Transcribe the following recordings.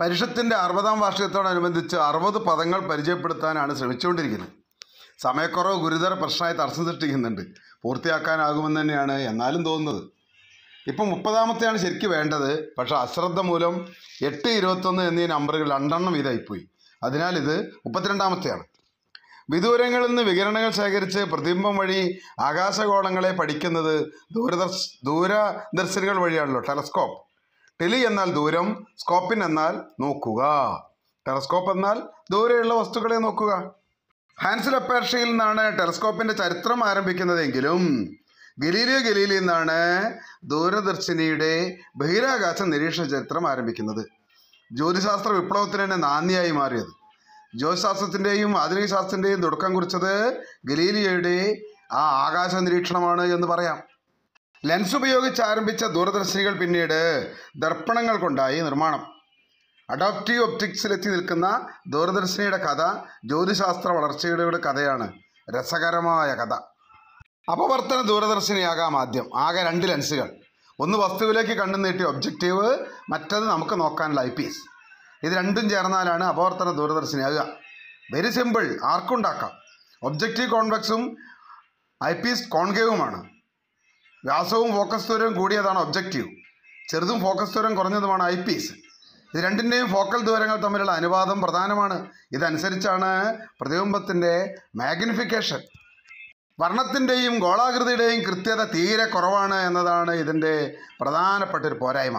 പരിഷത്തിന്റെ അറുപതാം വാർഷികത്തോടനുബന്ധിച്ച് അറുപത് പദങ്ങൾ പരിചയപ്പെടുത്താനാണ് ശ്രമിച്ചുകൊണ്ടിരിക്കുന്നത്. സമയക്കുറവ് ഗുരുതര പ്രശ്നമായി തടസ്സം സൃഷ്ടിക്കുന്നുണ്ട്. പൂർത്തിയാക്കാനാകുമെന്ന് തന്നെയാണ് എന്നാലും തോന്നുന്നത്. ഇപ്പം മുപ്പതാമത്തെയാണ് ശരിക്കും വേണ്ടത്. പക്ഷെ അശ്രദ്ധ മൂലം എട്ട് ഇരുപത്തൊന്ന് എന്നീ നമ്പറുകൾ രണ്ടെണ്ണം ഇതായിപ്പോയി. അതിനാൽ ഇത് മുപ്പത്തിരണ്ടാമത്തെയാണ്. വിദൂരങ്ങളിൽ നിന്ന് വികരണങ്ങൾ ശേഖരിച്ച് പ്രതിബിംബം വഴി ആകാശഗോളങ്ങളെ പഠിക്കുന്നത് ദൂരദർശ ദൂരദർശിനികൾ വഴിയാണല്ലോ ടെലസ്കോപ്പ്. ടെലി എന്നാൽ ദൂരം സ്കോപ്പിൻ എന്നാൽ നോക്കുക. ടെലസ്കോപ്പ് എന്നാൽ ദൂരെയുള്ള വസ്തുക്കളെ നോക്കുക. ഹാൻസ് അപ്പേർഷയിൽ നിന്നാണ് ടെലസ്കോപ്പിന്റെ ചരിത്രം ആരംഭിക്കുന്നതെങ്കിലും ഗലീലിയോ ഗലീലി എന്നാണ് ദൂരദർശിനിയുടെ ബഹിരാകാശ നിരീക്ഷണ ചരിത്രം ആരംഭിക്കുന്നത്. ജ്യോതിശാസ്ത്ര വിപ്ലവത്തിന് തന്നെ നാന്ദിയായി മാറിയത്. ജ്യോതിശാസ്ത്രത്തിന്റെയും ആധുനിക ശാസ്ത്രത്തിന്റെയും തുടക്കം കുറിച്ചത് ഗലീലിയോയുടെ ആ ആകാശ നിരീക്ഷണമാണ് എന്ന് പറയാം. ലെൻസ് ഉപയോഗിച്ച് ആരംഭിച്ച ദൂരദർശിനികൾ പിന്നീട് ദർപ്പണങ്ങൾ കൊണ്ടായി നിർമ്മാണം. അഡോപ്റ്റീവ് ഒപ്റ്റിക്സിലെത്തി നിൽക്കുന്ന ദൂരദർശിനിയുടെ കഥ ജ്യോതിശാസ്ത്ര വളർച്ചയുടെ കഥയാണ്. രസകരമായ കഥ. അപവർത്തന ദൂരദർശിനിയാകാം ആദ്യം. ആകെ രണ്ട് ലെൻസുകൾ. ഒന്ന് വസ്തുവിലേക്ക് കണ്ണു നീട്ടിയ ഒബ്ജക്റ്റീവ് മറ്റത് നമുക്ക് നോക്കാനുള്ള ഐ പീസ് ഇത് രണ്ടും ചേർന്നാലാണ് അപവർത്തന ദൂരദർശിനിയാകുക. വെരി സിമ്പിൾ ആർക്കുണ്ടാക്കാം? ഒബ്ജക്റ്റീവ് കോൺവെക്സും ഐ പീസ് കോൺകേവുമാണ് വ്യാസവും ഫോക്കസ് ദൂരവും കൂടിയതാണ് ഒബ്ജക്റ്റീവ് ചെറുതും ഫോക്കസ് ദൂരം കുറഞ്ഞതുമാണ് ഐ പീസ് ഇത് രണ്ടിന്റെയും ഫോക്കൽ ദൂരങ്ങൾ തമ്മിലുള്ള അനുപാതം പ്രധാനമാണ്. ഇതനുസരിച്ചാണ് പ്രതിബിംബത്തിന്റെ മാഗ്നിഫിക്കേഷൻ വർണത്തിന്റെയും ഗോളാകൃതിയുടെയും കൃത്യത തീരെ കുറവാണ് എന്നതാണ് ഇതിന്റെ പ്രധാനപ്പെട്ട ഒരു പോരായ്മ.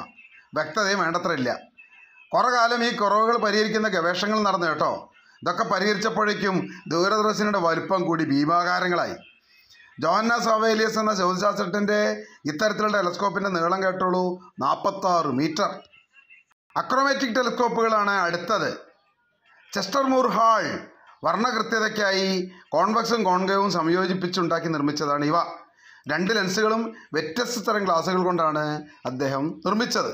വ്യക്തതയും വേണ്ടത്ര ഇല്ല. കുറേ കാലം ഈ കുറവുകൾ പരിഹരിക്കുന്ന ഗവേഷണങ്ങൾ നടന്നു കേട്ടോ. ഇതൊക്കെ പരിഹരിച്ചപ്പോഴേക്കും ദൂരദർശനയുടെ വലുപ്പം കൂടി ഭീമാകാരങ്ങളായി. ജോഹന്ന സോവേലിയസ് എന്ന ജ്യോതിശാസ്ത്രജ്ഞന്റെ ഇത്തരത്തിലുള്ള ടെലസ്കോപ്പിന്റെ നീളം കേട്ടോളൂ. നാൽപ്പത്താറ് മീറ്റർ. അക്രോമാറ്റിക് ടെലിസ്കോപ്പുകളാണ് അടുത്തത്. ചെസ്റ്റർ മൂർ ഹാൾ വർണകൃത്യതയ്ക്കായി കോൺവെക്സും കോൺകേവും സംയോജിപ്പിച്ചുണ്ടാക്കി നിർമ്മിച്ചതാണ് ഇവ. രണ്ട് ലെൻസുകളും വ്യത്യസ്ത തരം ഗ്ലാസുകൾ കൊണ്ടാണ് അദ്ദേഹം നിർമ്മിച്ചത്.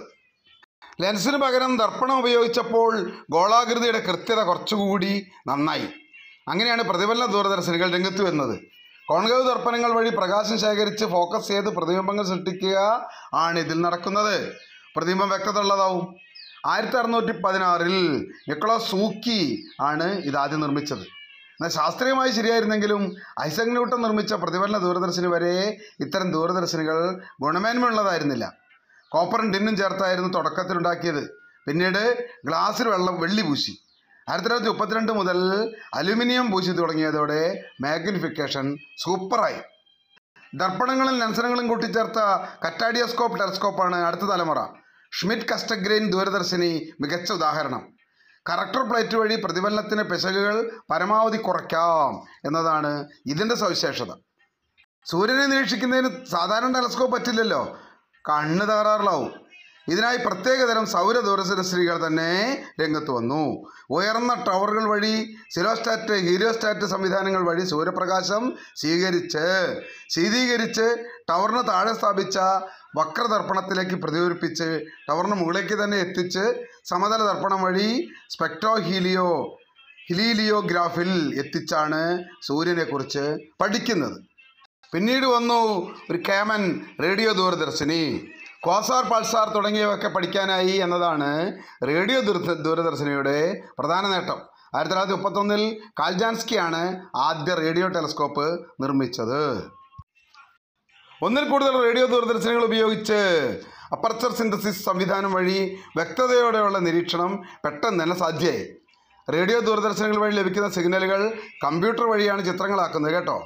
ലെൻസിന് പകരം ദർപ്പണം ഉപയോഗിച്ചപ്പോൾ ഗോളാകൃതിയുടെ കൃത്യത കുറച്ചുകൂടി നന്നായി. അങ്ങനെയാണ് പ്രതിഫലന ദൂരദർശിനികൾ രംഗത്ത് വരുന്നത്. കോൺകേവ് ദർപ്പണങ്ങൾ വഴി പ്രകാശം ശേഖരിച്ച് ഫോക്കസ് ചെയ്ത് പ്രതിബിംബങ്ങൾ സൃഷ്ടിക്കുക ആണ് ഇതിൽ നടക്കുന്നത്. പ്രതിബിംബം വ്യക്തത ഉള്ളതാവും ആയിരത്തി അറുന്നൂറ്റി പതിനാറിൽ നിക്കോളാസ് സൂക്കി ആണ് ഇതാദ്യം നിർമ്മിച്ചത്. എന്നാൽ ശാസ്ത്രീയമായി ശരിയായിരുന്നെങ്കിലും ഐസക് ന്യൂട്ടൺ നിർമ്മിച്ച പ്രതിഫലന ദൂരദർശിനി വരെ ഇത്തരം ദൂരദർശിനികൾ ഗുണമേന്മയുള്ളതായിരുന്നില്ല. കോപ്പറും ടിന്നും ചേർത്തായിരുന്നു തുടക്കത്തിലുണ്ടാക്കിയത്. പിന്നീട് ഗ്ലാസ്സിൽ വെള്ളം വെള്ളി പൂശി. ആയിരത്തി തൊള്ളായിരത്തി മുപ്പത്തിരണ്ട് മുതൽ അലുമിനിയം പൂശി തുടങ്ങിയതോടെ മാഗ്നിഫിക്കേഷൻ സൂപ്പറായി. ദർപ്പണങ്ങളും ലെൻസറുകളും കൂട്ടിച്ചേർത്ത കറ്റാഡിയോസ്കോപ്പ് ടെലസ്കോപ്പാണ് അടുത്ത തലമുറ. ഷ്മിറ്റ് കസ്റ്റഗ്രെയിൻ ദൂരദർശിനി മികച്ച ഉദാഹരണം. കറക്ടർ പ്ലേറ്റ് വഴി പ്രതിഫലനത്തിന് പിശകുകൾ പരമാവധി കുറയ്ക്കാം എന്നതാണ് ഇതിന്റെ സവിശേഷത. സൂര്യനെ നിരീക്ഷിക്കുന്നതിന് സാധാരണ ടെലസ്കോപ്പ് പറ്റില്ലല്ലോ. കണ്ണ് തകരാറിലാവും. ഇതിനായി പ്രത്യേകതരം സൗര സ്ത്രീകൾ തന്നെ രംഗത്ത് വന്നു. ഉയർന്ന ടവറുകൾ വഴി സിലോസ്റ്റാറ്റ് ഹീലിയോസ്റ്റാറ്റ് സംവിധാനങ്ങൾ വഴി സൂര്യപ്രകാശം സ്വീകരിച്ച് ശീതീകരിച്ച് ടവറിന് താഴെ സ്ഥാപിച്ച വക്രദർപ്പണത്തിലേക്ക് പ്രതിഫലിപ്പിച്ച് ടവറിന് മുകളിലേക്ക് തന്നെ എത്തിച്ച് സമതല ദർപ്പണം വഴി സ്പെക്ട്രോ ഹീലിയോ ഹിലീലിയോഗ്രാഫിൽ എത്തിച്ചാണ് സൂര്യനെക്കുറിച്ച് പഠിക്കുന്നത്. പിന്നീട് വന്നു ഒരു കേമൻ റേഡിയോ ദൂരദർശിനി. ക്വാസാർ പൾസാർ തുടങ്ങിയവയൊക്കെ പഠിക്കാനായി എന്നതാണ് റേഡിയോ ദൂര ദൂരദർശിനിയുടെ പ്രധാന നേട്ടം. ആയിരത്തി തൊള്ളായിരത്തി മുപ്പത്തൊന്നിൽ കാൽജാൻസ്കിയാണ് ആദ്യ റേഡിയോ ടെലസ്കോപ്പ് നിർമ്മിച്ചത്. ഒന്നിൽ കൂടുതൽ റേഡിയോ ദൂരദർശനങ്ങൾ ഉപയോഗിച്ച് അപ്പർച്ചർ സിന്തസിസ് സംവിധാനം വഴി വ്യക്തതയോടെയുള്ള നിരീക്ഷണം പെട്ടെന്ന് തന്നെ സാധ്യമായി റേഡിയോ ദൂരദർശനങ്ങൾ വഴി ലഭിക്കുന്ന സിഗ്നലുകൾ കമ്പ്യൂട്ടർ വഴിയാണ് ചിത്രങ്ങളാക്കുന്നത് കേട്ടോ.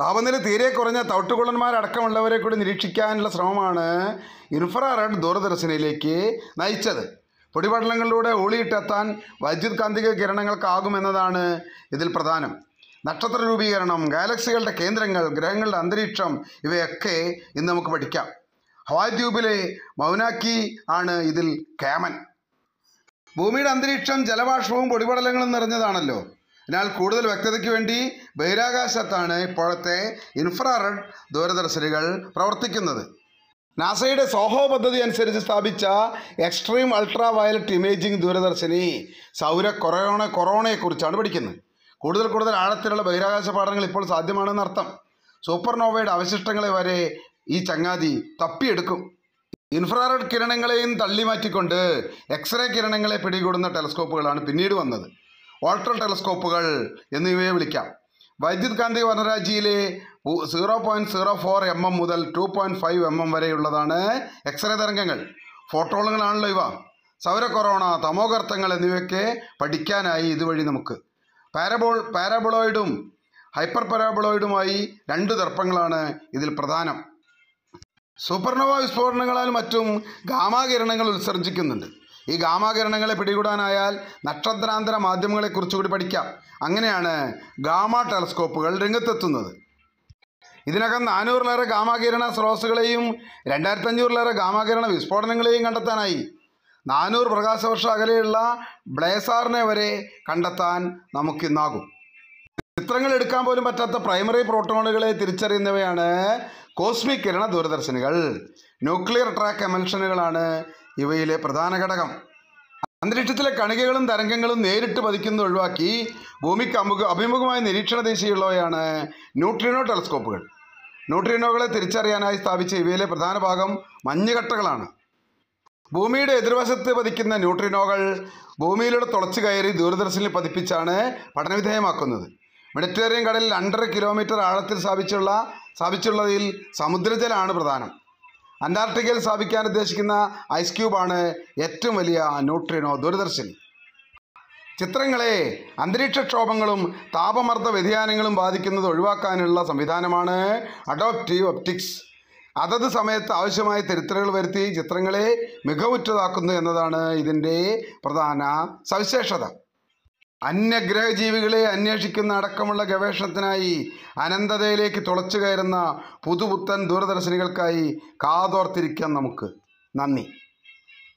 താപനില തീരെ കുറഞ്ഞ തവിട്ടുകുള്ളന്മാരടക്കമുള്ളവരെ കൂടി നിരീക്ഷിക്കാനുള്ള ശ്രമമാണ് ഇൻഫ്രാറെഡ് ദൂരദർശനിലേക്ക് നയിച്ചത്. പൊടിപടലങ്ങളിലൂടെ ഊളിയിട്ടെത്താൻ വൈദ്യുത് കാന്തിക കിരണങ്ങൾക്കാകുമെന്നതാണ് ഇതിൽ പ്രധാനം. നക്ഷത്ര രൂപീകരണം ഗാലക്സികളുടെ കേന്ദ്രങ്ങൾ ഗ്രഹങ്ങളുടെ അന്തരീക്ഷം ഇവയൊക്കെ ഇന്ന് നമുക്ക് പഠിക്കാം. ഹവായ് ദ്വീപിലെ മൗനാക്കി ആണ് ഇതിൽ കേമൻ ഭൂമിയുടെ അന്തരീക്ഷം ജലബാഷ്പവും പൊടിപടലങ്ങളും നിറഞ്ഞതാണല്ലോ. അതിനാൽ കൂടുതൽ വ്യക്തതയ്ക്ക് വേണ്ടി ബഹിരാകാശത്താണ് ഇപ്പോഴത്തെ ഇൻഫ്രാറെഡ് ദൂരദർശിനികൾ പ്രവർത്തിക്കുന്നത്. നാസയുടെ സോഹോ പദ്ധതി അനുസരിച്ച് സ്ഥാപിച്ച എക്സ്ട്രീം അൾട്രാ വയലറ്റ് ഇമേജിംഗ് ദൂരദർശിനി സൗര കൊറോണ കൊറോണയെക്കുറിച്ചാണ് പഠിക്കുന്നത്. കൂടുതൽ കൂടുതൽ ആഴത്തിലുള്ള ബഹിരാകാശ പാഠങ്ങൾ ഇപ്പോൾ സാധ്യമാണെന്ന് അർത്ഥം. സൂപ്പർനോവയുടെ അവശിഷ്ടങ്ങളെ വരെ ഈ ചങ്ങാതി തപ്പിയെടുക്കും. ഇൻഫ്രാറെഡ് കിരണങ്ങളെയും തള്ളി തള്ളിമാറ്റിക്കൊണ്ട് എക്സ്റേ കിരണങ്ങളെ പിടികൂടുന്ന ടെലസ്കോപ്പുകളാണ് പിന്നീട് വന്നത്. വാൾട്ടർ ടെലസ്കോപ്പുകൾ എന്നിവയെ വിളിക്കാം. വൈദ്യുത് കാന്തി വനരാജിയിലെ zero point zero four m m മുതൽ two point five m m വരെയുള്ളതാണ് x-ray തരംഗങ്ങൾ. ഫോട്ടോണുകളാണല്ലോ ഇവ. സൗര കൊറോണ തമോഗർത്തങ്ങൾ എന്നിവയൊക്കെ പഠിക്കാനായി ഇതുവഴി നമുക്ക്. പാരബോൾ പാരബോളോയിഡും ഹൈപ്പർ പാരാബോളോയിഡുമായി രണ്ട് ദർപ്പങ്ങളാണ് ഇതിൽ പ്രധാനം. സൂപ്പർണവ വിസ്ഫോടനങ്ങളാൽ മറ്റും ഗാമാകിരണങ്ങൾ ഉത്സർജിക്കുന്നുണ്ട്. ഈ ഗാമാകിരണങ്ങളെ പിടികൂടാനായാൽ നക്ഷത്രാന്തര മാധ്യമങ്ങളെക്കുറിച്ച് കൂടി പഠിക്കാം. അങ്ങനെയാണ് ഗാമ ടെലസ്കോപ്പുകൾ രംഗത്തെത്തുന്നത്. ഇതിനകം നാനൂറിലേറെ ഗാമാകിരണ സ്രോതസ്സുകളെയും രണ്ടായിരത്തി അഞ്ഞൂറിലേറെ ഗാമാകിരണ വിസ്ഫോടനങ്ങളെയും കണ്ടെത്താനായി. നാനൂറ് പ്രകാശവർഷ അകലെയുള്ള ബ്ലേസാറിനെ വരെ കണ്ടെത്താൻ നമുക്കിന്നാകും. ചിത്രങ്ങൾ എടുക്കാൻ പോലും പറ്റാത്ത പ്രൈമറി പ്രോട്ടോണുകളെ തിരിച്ചറിയുന്നവയാണ് കോസ്മിക് കിരണ ദൂരദർശിനികൾ ന്യൂക്ലിയർ ട്രാക്ക് എമൽഷനുകളാണ് ഇവയിലെ പ്രധാന ഘടകം. അന്തരീക്ഷത്തിലെ കണികകളും തരംഗങ്ങളും നേരിട്ട് പതിക്കുന്നത് ഒഴിവാക്കി ഭൂമിക്ക് അമുഖ അഭിമുഖമായ നിരീക്ഷണ ദിശയുള്ളവയാണ് ന്യൂട്രിനോ ടെലസ്കോപ്പുകൾ ന്യൂട്രിനോകളെ തിരിച്ചറിയാനായി സ്ഥാപിച്ച ഇവയിലെ പ്രധാന ഭാഗം മഞ്ഞുകട്ടകളാണ്. ഭൂമിയുടെ എതിർവശത്ത് പതിക്കുന്ന ന്യൂട്രിനോകൾ ഭൂമിയിലൂടെ തുളച്ചു കയറി ദൂരദർശനിൽ പതിപ്പിച്ചാണ് പഠനവിധേയമാക്കുന്നത്. മെഡിറ്ററേനിയൻ കടലിൽ രണ്ടര കിലോമീറ്റർ ആഴത്തിൽ സ്ഥാപിച്ചുള്ള സ്ഥാപിച്ചുള്ളതിൽ സമുദ്രജലമാണ് പ്രധാനം. അന്റാർട്ടിക്കയിൽ സ്ഥാപിക്കാൻ ഉദ്ദേശിക്കുന്ന ഐസ് ക്യൂബാണ് ഏറ്റവും വലിയ ന്യൂട്രിനോ ദൂരദർശിനി. ചിത്രങ്ങളെ അന്തരീക്ഷക്ഷോഭങ്ങളും താപമർദ്ദ വ്യതിയാനങ്ങളും ബാധിക്കുന്നത് ഒഴിവാക്കാനുള്ള സംവിധാനമാണ് അഡോപ്റ്റീവ് ഒപ്റ്റിക്സ്. അതത് സമയത്ത് ആവശ്യമായ തിരുത്തലുകൾ വരുത്തി ചിത്രങ്ങളെ മികവുറ്റതാക്കുന്നു എന്നതാണ് ഇതിന്റെ പ്രധാന സവിശേഷത. അന്യഗ്രഹജീവികളെ അന്വേഷിക്കുന്ന അടക്കമുള്ള ഗവേഷണത്തിനായി അനന്തതയിലേക്ക് തുളച്ചു കയറുന്ന പുതുപുത്തൻ ദൂരദർശിനികൾക്കായി കാതോർത്തിരിക്കാം നമുക്ക്. നന്ദി.